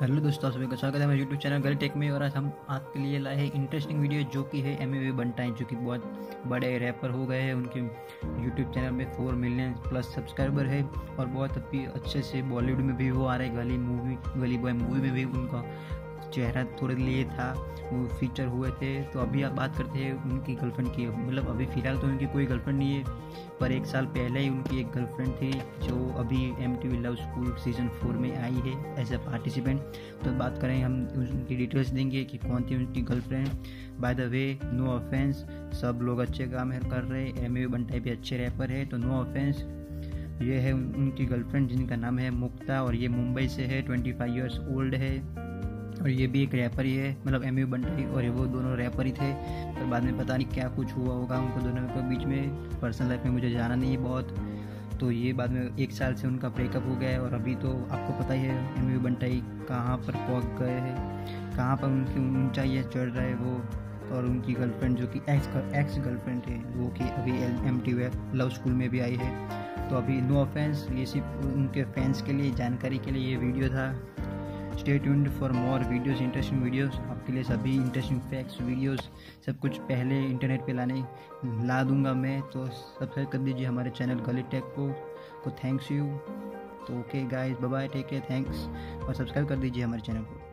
Hello दोस्तों सभी का स्वागत है मेरे यूट्यूब चैनल गली टेक में। और आज हम आपके लिए लाए हैं इंटरेस्टिंग वीडियो जो कि है एम ए बंटाई जो कि बहुत बड़े रैपर हो गए हैं। उनके यूट्यूब चैनल में फोर मिलियन प्लस सब्सक्राइबर है और बहुत अभी अच्छे से बॉलीवुड में भी वो आ रहे गली मूवी गली बॉय मूवी में भी उनका चेहरा थोड़े लिए था, वो फीचर हुए थे तो अभी आप बात करते हैं उनकी गर्लफ्रेंड की मतलब अभी फ़िलहाल तो उनकी कोई गर्लफ्रेंड नहीं है, पर एक साल पहले ही उनकी एक गर्लफ्रेंड थी, जो अभी M T love school season four में आई है एज ए पार्टिसिपेंट तो बात करें, हम उनकी डिटेल्स देंगे कि कौन थी उनकी girlfriend by the way no offence सब लोग अच्छे काम कर रहे हैं एम ए बंटाई भी अच्छे रैपर है तो नो ऑफेंस ये है उनकी गर्लफ्रेंड जिनका नाम है मुक्ता, और ये मुंबई से है ट्वेंटी फाइव ईयर्स ओल्ड है। और ये भी एक रैपर ही है मतलब एम यू बंटाई और वो दोनों रैपर ही थे। पर बाद में पता नहीं क्या कुछ हुआ होगा उनको दोनों के बीच में। पर्सनल लाइफ में मुझे जाना नहीं है बहुत। तो ये बाद में एक साल से उनका ब्रेकअप हो गया है और अभी तो आपको पता ही है एम यू बंटाई कहाँ पर पहुँच गए हैं। कहाँ पर उनकी ऊंचाई चढ़ रहा है वो और उनकी गर्लफ्रेंड जो कि एक्स एक्स गर्लफ्रेंड है, वो कि अभी एम टी लव स्कूल में भी आई है। तो अभी नो ऑफेंस ये सिर्फ़ उनके फैंस के लिए, जानकारी के लिए ये वीडियो था। Stay tuned for more videos interesting videos आपके लिए सभी इंटरेस्टिंग फैक्ट्स वीडियोस सब कुछ पहले इंटरनेट पे लाने ला दूँगा मैं। तो सब्सक्राइब कर दीजिए हमारे चैनल गली टेक को को थैंक्स यू तो okay guys bye take care thanks और सब्सक्राइब कर दीजिए हमारे चैनल को।